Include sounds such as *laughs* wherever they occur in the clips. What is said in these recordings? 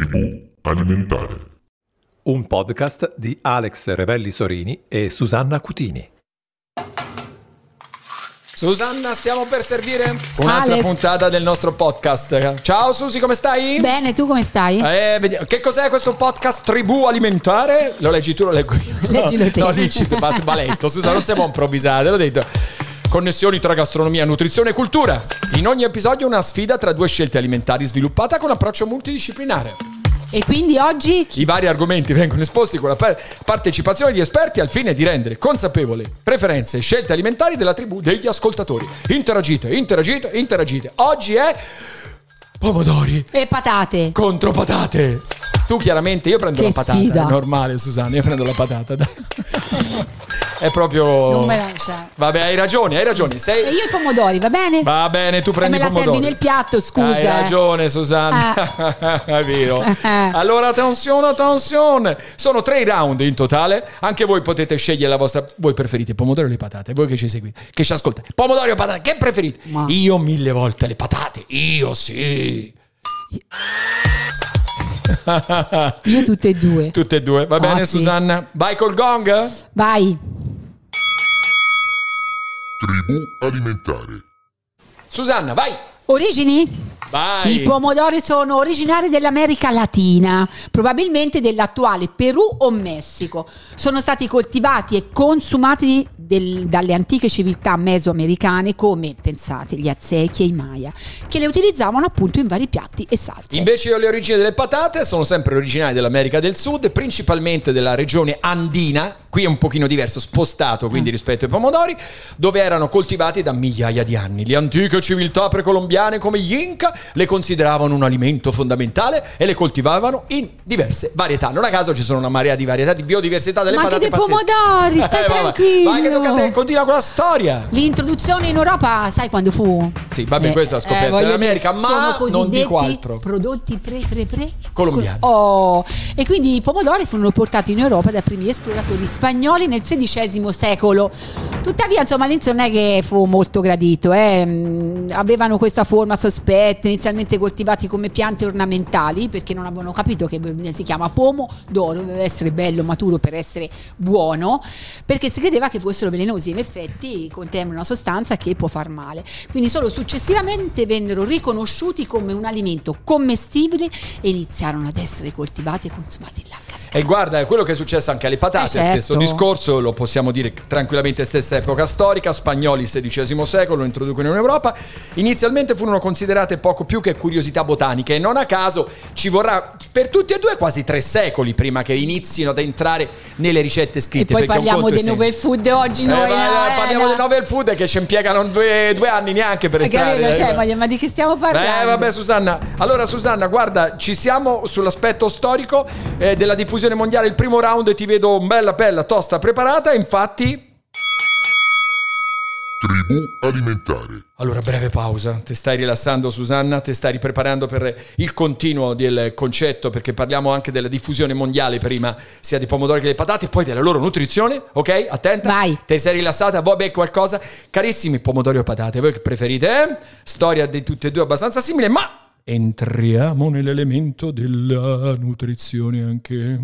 Tribù alimentare. Un podcast di Alex Revelli Sorini e Susanna Cutini. Susanna, stiamo per servire un'altra Alex. puntata del nostro podcast. Ciao Susi, come stai? Bene, tu come stai? Eh, vediamo. Che cos'è questo podcast Tribù Alimentare? Lo leggi tu, lo leggo io. Leggilo te. No, dici basta, baletto. Susanna, non siamo improvvisate, l'ho detto. Connessioni tra gastronomia, nutrizione e cultura. In ogni episodio una sfida tra due scelte alimentari sviluppata con approccio multidisciplinare. E quindi oggi I vari argomenti vengono esposti con la pa- partecipazione di esperti al fine di rendere consapevole preferenze e scelte alimentari della tribù degli ascoltatori. Interagite, interagite, interagite. Oggi è pomodori e patate. contro patate. Tu chiaramente, io prendo Che la patata, sfida. è normale Susanna, io prendo la patata. dai. *laughs* È proprio... Non me la c'è. Vabbè, hai ragione, hai ragione. Sei... E io i pomodori, va bene? Va bene, tu prendi me i la pomodori. servi nel piatto, scusa. Hai eh. ragione, Susanna. *laughs* È vero. *laughs* Allora, attenzione, attenzione. Sono tre round in totale. Anche voi potete scegliere la vostra. Voi preferite pomodori o le patate? Voi che ci seguite, che ci ascoltate. Pomodori o patate? Che preferite? Ma- Io mille volte le patate. Io sì. Io tutte e due. *laughs* Tutte e due. Va Ah, bene, sì. Susanna? Vai col gong? Vai. Tribù alimentare. Susanna, vai. Origini? Vai. I pomodori sono originari dell'America Latina, probabilmente dell'attuale Perù o Messico. Sono stati coltivati e consumati del- dalle antiche civiltà mesoamericane come, pensate, gli Aztechi e i Maya, che le utilizzavano appunto in vari piatti e salse. Invece le origini delle patate sono sempre originali dell'America del Sud, principalmente della regione andina, qui è un pochino diverso, spostato quindi Ah. rispetto ai pomodori, dove erano coltivati da migliaia di anni. Le antiche civiltà precolombiane come gli Inca le consideravano un alimento fondamentale e le coltivavano in diverse varietà. Non a caso ci sono una marea di varietà di biodiversità delle Ma anche patate dei pazzesche. pomodori, *laughs* stai Eh, vabbè. tranquillo. Vai che tocca a te, continua con la storia. L'introduzione in Europa, sai quando fu? Sì, vabbè, questo l'ha scoperto voglio in America, ma non dico altro. Prodotti pre pre pre Colombiani. Oh, e quindi i pomodori furono portati in Europa dai primi esploratori spagnoli nel XVI secolo. Tuttavia, insomma, all'inizio non è che fu molto gradito, eh. Mm, avevano questa forma sospetta, inizialmente coltivati come piante ornamentali perché non avevano capito che si chiama pomo d'oro, deve essere bello, maturo per essere buono, perché si credeva che fossero velenosi. In effetti contengono una sostanza che può far male. Quindi solo successivamente vennero riconosciuti come un alimento commestibile e iniziarono ad essere coltivati e consumati in larga scala. E guarda, è quello che è successo anche alle patate, Eh, certo. stesso discorso, lo possiamo dire tranquillamente stessa epoca storica, spagnoli XVI secolo lo introducono in Europa, inizialmente furono considerate poco più che curiosità botaniche e non a caso ci vorrà per tutti e due quasi tre secoli prima che inizino ad entrare nelle ricette E scritte. poi perché un parliamo dei novel food oggi Eh, noi. no, vai, eh, parliamo no. del novel food che ci impiegano due, due anni neanche per Eh, entrare. capito, cioè, eh. ma, ma di che stiamo parlando? Eh vabbè Susanna, allora Susanna guarda ci siamo sull'aspetto storico eh, della diffusione mondiale, il primo round ti vedo bella bella tosta preparata, infatti... Tribù alimentare. Allora breve pausa, ti stai rilassando Susanna, ti stai ripreparando per il continuo del concetto perché parliamo anche della diffusione mondiale prima sia di pomodori che di patate, poi della loro nutrizione, ok? Attenta? Vai. Ti sei rilassata? Vuoi bere qualcosa? Carissimi pomodori o patate, voi che preferite? eh? Storia di tutte e due abbastanza simile, ma entriamo nell'elemento della nutrizione anche.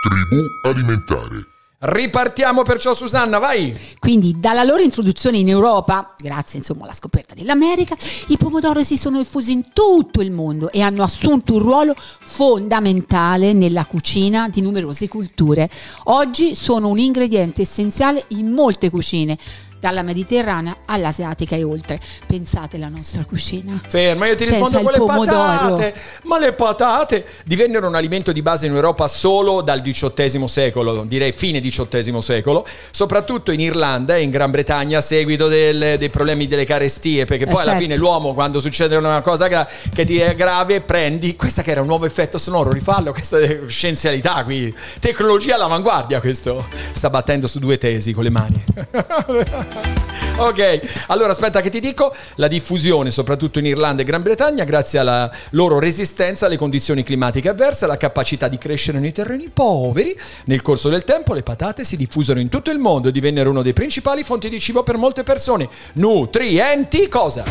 Tribù alimentare. Ripartiamo perciò Susanna, vai! Quindi dalla loro introduzione in Europa, grazie insomma alla scoperta dell'America, i pomodori si sono diffusi in tutto il mondo e hanno assunto un ruolo fondamentale nella cucina di numerose culture. Oggi sono un ingrediente essenziale in molte cucine, dalla mediterranea all'asiatica e oltre. Pensate alla nostra cucina. Ferma, io ti Senza rispondo con le patate. Ma le patate divennero un alimento di base in Europa solo dal XVIII secolo, direi fine XVIII secolo, soprattutto in Irlanda e in Gran Bretagna a seguito del- dei problemi delle carestie, perché Eh, poi alla certo. fine l'uomo quando succede una cosa gra- che ti è grave prendi, questa che era un nuovo effetto sonoro, rifallo, questa è scienzialità qui, tecnologia all'avanguardia questo, sta battendo su due tesi con le mani. *laughs* *laughs* Ok, allora aspetta che ti dico, la diffusione soprattutto in Irlanda e Gran Bretagna grazie alla loro resistenza alle condizioni climatiche avverse, alla capacità di crescere nei terreni poveri. Nel corso del tempo le patate si diffusero in tutto il mondo e divennero uno dei principali fonti di cibo per molte persone. Nutrienti cosa?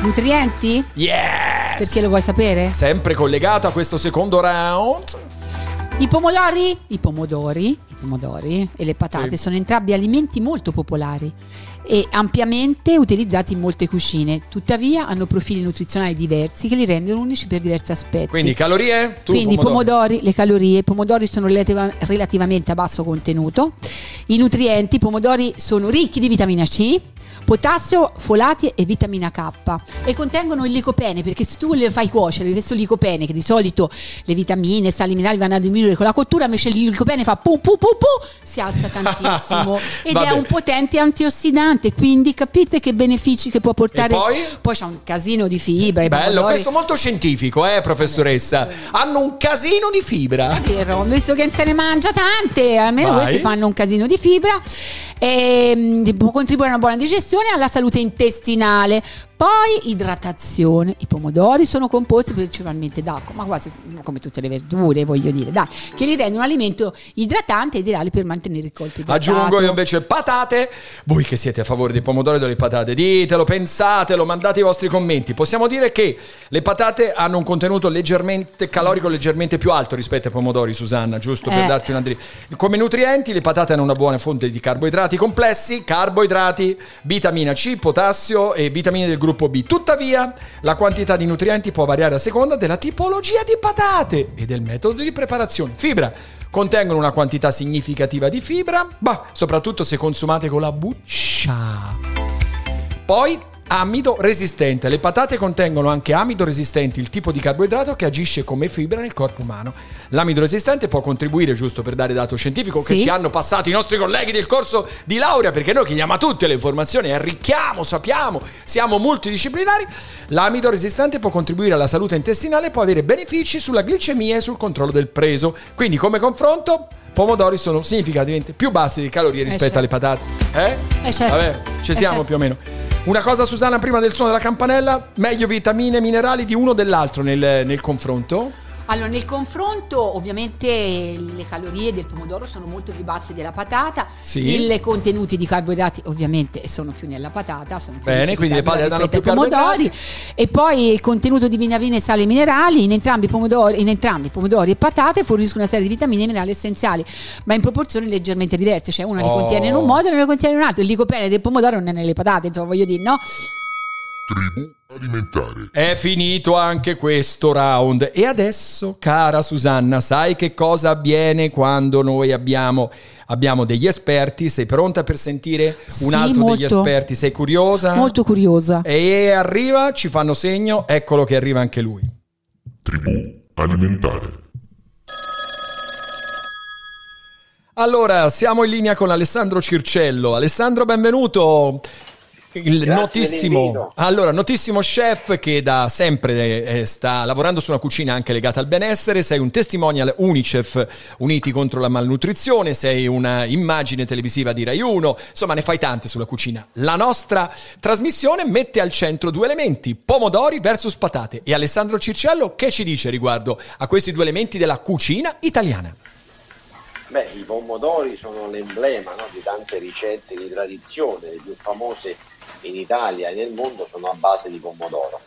Nutrienti? Yeah! Perché lo vuoi sapere? Sempre collegato a questo secondo round. I pomodori, i pomodori, i pomodori e le patate Sì. sono entrambi alimenti molto popolari e ampiamente utilizzati in molte cucine. Tuttavia hanno profili nutrizionali diversi che li rendono unici per diversi aspetti. Quindi calorie? Tu, Quindi i pomodoro. pomodori, le calorie, i pomodori sono relativa- relativamente a basso contenuto. I nutrienti, i pomodori sono ricchi di vitamina C, potassio, folati e vitamina K e contengono il licopene perché se tu le fai cuocere questo licopene che di solito le vitamine, sali minerali vanno a diminuire con la cottura invece il licopene fa pu pu pu pu si alza tantissimo *laughs* ed Vabbè. è un potente antiossidante quindi capite che benefici che può portare poi? poi c'è un casino di fibra i Bello, questo molto scientifico, eh, professoressa. Hanno un casino di fibra. È vero, visto che se ne mangia tante, almeno Vai. questi fanno un casino di fibra, e, mm, può contribuire a una buona digestione e alla salute intestinale. Poi idratazione, i pomodori sono composti principalmente d'acqua, ma quasi come tutte le verdure, voglio dire, dai, che li rendono un alimento idratante e ideale per mantenere il colpo idratato. Aggiungo io invece patate. Voi che siete a favore dei pomodori e delle patate, ditelo, pensatelo, mandate i vostri commenti. Possiamo dire che le patate hanno un contenuto leggermente calorico, leggermente più alto rispetto ai pomodori, Susanna, giusto per Eh. darti una dritta. Come nutrienti, le patate hanno una buona fonte di carboidrati complessi, carboidrati, vitamina C, potassio e vitamine del gruppo B. Tuttavia, la quantità di nutrienti può variare a seconda della tipologia di patate e del metodo di preparazione. Fibra. Contengono una quantità significativa di fibra, bah, soprattutto se consumate con la buccia. Poi amido resistente. Le patate contengono anche amido resistente, il tipo di carboidrato che agisce come fibra nel corpo umano. L'amido resistente può contribuire, giusto per dare dato scientifico, che Sì. ci hanno passato i nostri colleghi del corso di laurea, perché noi chiediamo a tutte le informazioni, arricchiamo, sappiamo, siamo multidisciplinari. L'amido resistente può contribuire alla salute intestinale e può avere benefici sulla glicemia e sul controllo del preso. Quindi come confronto... Pomodori sono significativamente più bassi di calorie rispetto certo. alle patate. Eh? Eh, certo. Vabbè, ci Eh, siamo certo. più o meno. Una cosa, Susanna, prima del suono della campanella, meglio vitamine e minerali di uno dell'altro nel, nel confronto? Allora, nel confronto, ovviamente le calorie del pomodoro sono molto più basse della patata. Sì. I contenuti di carboidrati, ovviamente, sono più nella patata. Sono più Bene, quindi le patate danno più pomodori. E poi il contenuto di vitamine, sali e minerali. In entrambi, i pomodori, in entrambi pomodori e patate forniscono una serie di vitamine e minerali essenziali, ma in proporzioni leggermente diverse. Cioè, una Oh. li contiene in un modo e una li contiene in un altro. Il licopene del pomodoro non è nelle patate, insomma, voglio dire, no? Tribù alimentare. È finito anche questo round. E adesso, cara Susanna, sai che cosa avviene quando noi abbiamo, abbiamo degli esperti? Sei pronta per sentire un Sì, altro degli molto. esperti? Sei curiosa? Molto curiosa. E arriva, ci fanno segno, eccolo che arriva anche lui. Tribù alimentare. Allora, siamo in linea con Alessandro Circello. Alessandro, benvenuto. Il Grazie notissimo, allora, notissimo chef che da sempre eh, sta lavorando su una cucina anche legata al benessere. Sei un testimonial Unicef Uniti contro la malnutrizione. Sei una immagine televisiva di Rai 1. Insomma, ne fai tante sulla cucina. La nostra trasmissione mette al centro due elementi: pomodori versus patate. E Alessandro Circello che ci dice riguardo a questi due elementi della cucina italiana? Beh, i pomodori sono l'emblema no, di tante ricette di tradizione, le più famose in Italia e nel mondo sono a base di pomodoro.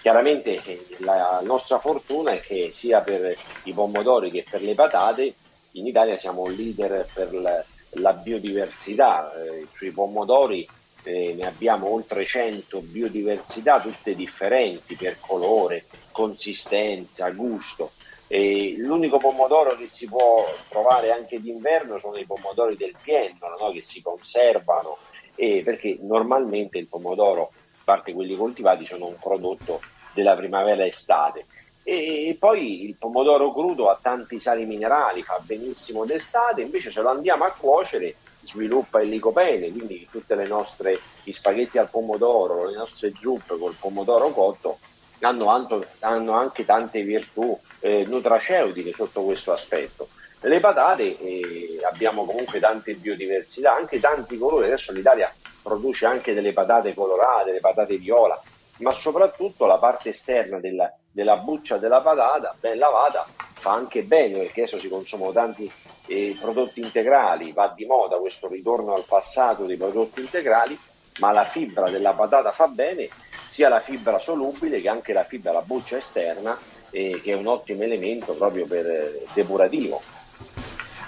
Chiaramente eh, la nostra fortuna è che sia per i pomodori che per le patate in Italia siamo un leader per la, biodiversità, eh, sui pomodori eh, ne abbiamo oltre 100 biodiversità, tutte differenti per colore, consistenza, gusto. E l'unico pomodoro che si può trovare anche d'inverno sono i pomodori del piennolo, no? che si conservano, e perché normalmente il pomodoro, a parte quelli coltivati, sono un prodotto della primavera-estate. E poi il pomodoro crudo ha tanti sali minerali, fa benissimo d'estate, invece se lo andiamo a cuocere sviluppa il licopene, quindi tutte le nostre spaghetti al pomodoro, le nostre zuppe col pomodoro cotto hanno anche tante virtù eh, nutraceutiche sotto questo aspetto. Le patate eh, abbiamo comunque tante biodiversità, anche tanti colori, adesso l'Italia produce anche delle patate colorate, le patate viola, ma soprattutto la parte esterna della, della buccia della patata, ben lavata, fa anche bene perché adesso si consumano tanti eh, prodotti integrali, va di moda questo ritorno al passato dei prodotti integrali, ma la fibra della patata fa bene sia la fibra solubile che anche la fibra, la buccia esterna, eh, che è un ottimo elemento proprio per eh, depurativo.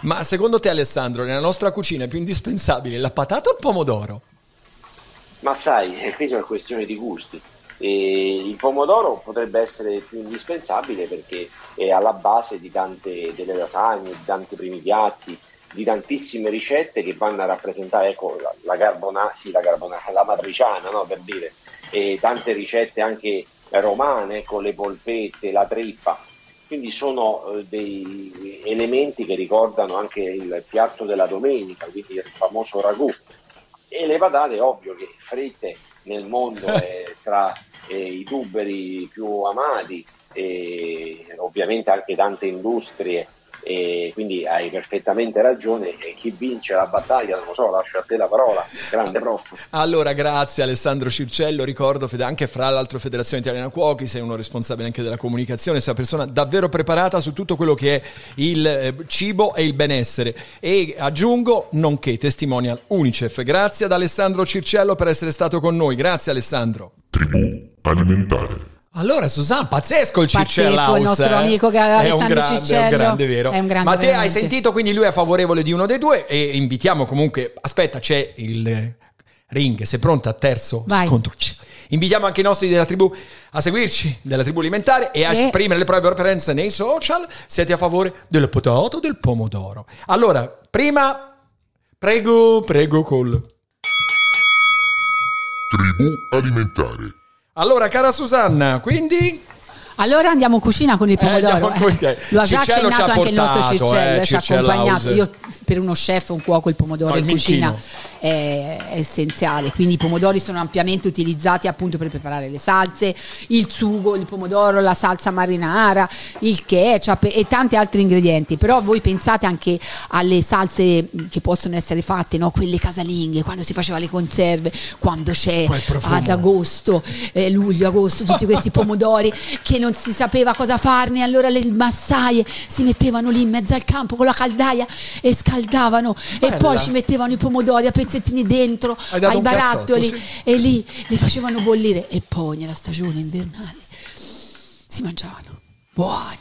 Ma secondo te Alessandro, nella nostra cucina è più indispensabile la patata o il pomodoro? Ma sai, è qui è una questione di gusti. E il pomodoro potrebbe essere più indispensabile perché è alla base di tante delle lasagne, di tanti primi piatti, di tantissime ricette che vanno a rappresentare ecco, la, la carbonara, sì, la carbonara, la matriciana, no, per dire, e tante ricette anche romane con le polpette, la trippa. Quindi sono eh, dei elementi che ricordano anche il piatto della domenica, quindi il famoso ragù. E le patate, ovvio che fritte nel mondo *laughs* è tra eh, i tuberi più amati e ovviamente anche tante industrie e quindi hai perfettamente ragione e chi vince la battaglia non lo so lascio a te la parola grande prof. Allora grazie Alessandro Circello. Ricordo anche fra l'altro Federazione Italiana Cuochi sei uno responsabile anche della comunicazione sei una persona davvero preparata su tutto quello che è il eh, cibo e il benessere. E aggiungo nonché testimonial Unicef. Grazie ad Alessandro Circello per essere stato con noi. Grazie Alessandro. Tribù alimentare. Allora, Susanna, pazzesco il Pazzesco, Circello House, il nostro eh? amico che- è un Alessandro grande, È Circello. un grande, vero. È un grande, Ma te hai veramente. sentito, quindi lui è favorevole di uno dei due e invitiamo comunque, aspetta, c'è il ring, sei pronta? Terzo Vai. scontro. Invitiamo anche i nostri della tribù a seguirci, della tribù alimentare e a E- esprimere le proprie preferenze nei social. Siete a favore del potato o del pomodoro? Allora, prima, prego, prego, col... Tribù alimentare. Allora, cara Susanna, quindi... Allora andiamo in cucina con il pomodoro. andiamo in cucina. Eh, Lo ha già Circello accennato anche il nostro Circello, eh, eh, ci ha accompagnato. Io per uno chef, un cuoco, il pomodoro No, in cucina è, è essenziale. Quindi i pomodori sono ampiamente utilizzati appunto per preparare le salse, il sugo, il pomodoro, la salsa marinara, il ketchup e tanti altri ingredienti. Però voi pensate anche alle salse che possono essere fatte, no? quelle casalinghe, quando si faceva le conserve, quando c'è ad agosto, eh, luglio, agosto, tutti questi *laughs* pomodori che non si sapeva cosa farne, allora le massaie si mettevano lì in mezzo al campo con la caldaia e scaldavano Bella. e poi ci mettevano i pomodori a pezzettini dentro ai barattoli cazzotto, e lì li facevano bollire e poi nella stagione invernale si mangiavano buoni.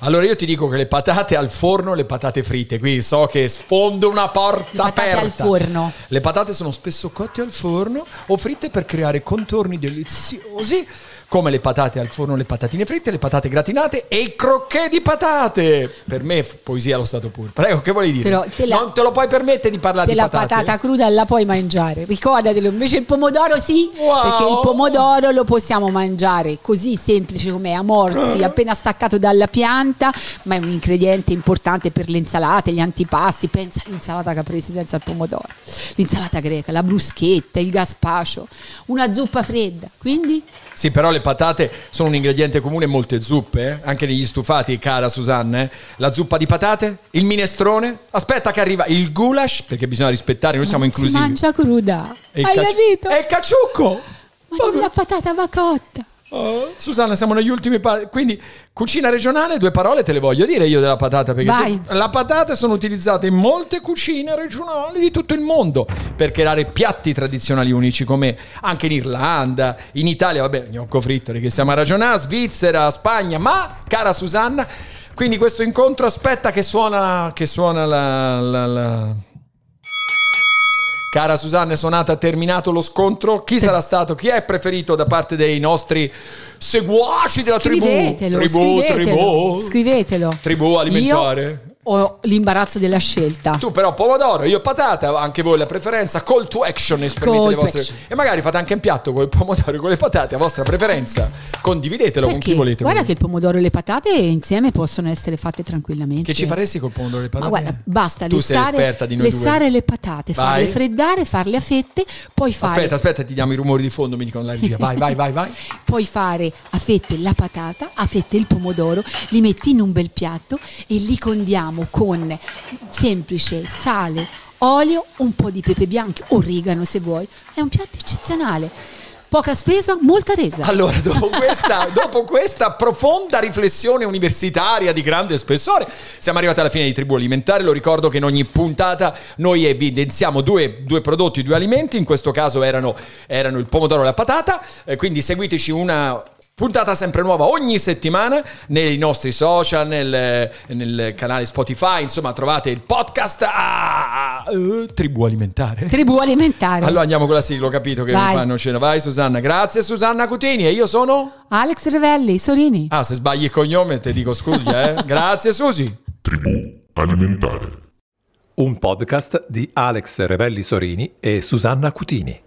Allora io ti dico che le patate al forno, le patate fritte, qui so che sfondo una porta Le patate aperta. al forno. Le patate sono spesso cotte al forno o fritte per creare contorni deliziosi, come le patate al forno, le patatine fritte, le patate gratinate e i crocchè di patate. Per me poesia allo stato puro. Prego, che vuoi dire? Però te la- non te lo puoi permettere di parlare di la patate? patata cruda la puoi mangiare, ricordatelo. Invece il pomodoro sì, Wow. perché il pomodoro lo possiamo mangiare così semplice com'è, a Eh. morsi, appena staccato dalla pianta, ma è un ingrediente importante per le insalate, gli antipasti. Pensa all'insalata caprese senza il pomodoro, l'insalata greca, la bruschetta, il gazpacio, una zuppa fredda. Quindi Sì, però le patate sono un ingrediente comune in molte zuppe, eh? anche negli stufati, cara Susanna. eh? La zuppa di patate, il minestrone, aspetta che arriva il goulash, perché bisogna rispettare, noi siamo si inclusivi. mangia cruda. E Hai caci- capito? E il caciucco! Ma non la patata va cotta. Oh, Susanna, siamo negli ultimi pa- quindi cucina regionale, due parole te le voglio dire io della patata perché tu- la patata sono utilizzate in molte cucine regionali di tutto il mondo per creare piatti tradizionali unici come anche in Irlanda, in Italia, vabbè, gnocco fritto che stiamo a ragionare, Svizzera, Spagna, ma cara Susanna, quindi questo incontro aspetta che suona che suona la, la- la- Cara Susanna, è suonata, terminato lo scontro. Chi sarà stato? Chi è preferito da parte dei nostri seguaci della tribù? Scrivetelo, tribù, scrivetelo, tribù. scrivetelo. Tribù alimentare. Io ho l'imbarazzo della scelta. Tu però pomodoro, io patata, anche voi la preferenza, call to action esprimete Call le vostre action. e magari fate anche un piatto con il pomodoro e con le patate a vostra preferenza. Condividetelo con Perché chi volete. guarda che il pomodoro e le patate insieme possono essere fatte tranquillamente. Che ci faresti col pomodoro e le Ma patate? guarda, basta tu lessare, esperta di noi lessare le patate, Vai. farle freddare, farle a fette, poi fare, Aspetta, aspetta, ti diamo i rumori di fondo, mi dicono la regia. Vai, vai, vai, vai. *laughs* poi fare a fette la patata, a fette il pomodoro, li metti in un bel piatto e li condiamo con semplice sale, olio, un po' di pepe bianco, origano se vuoi. È un piatto eccezionale. Poca spesa, molta resa. Allora, dopo *laughs* questa, dopo questa profonda riflessione universitaria di grande spessore, siamo arrivati alla fine di Tribù Alimentare. Lo ricordo che in ogni puntata noi evidenziamo due, due prodotti, due alimenti. In questo caso erano, erano il pomodoro e la patata. Eh, quindi seguiteci una Puntata sempre nuova ogni settimana nei nostri social, nel, nel canale Spotify, insomma trovate il podcast a, a, uh, Tribù Alimentare. Tribù Alimentare. Allora andiamo con la sigla, ho capito che Vai. mi fanno cena. Vai Susanna, grazie Susanna Cutini e io sono... Alex Revelli, Sorini. Ah, se sbagli il cognome ti dico scusa, eh. *laughs* grazie Susi. Tribù alimentare. Un podcast di Alex Revelli Sorini e Susanna Cutini.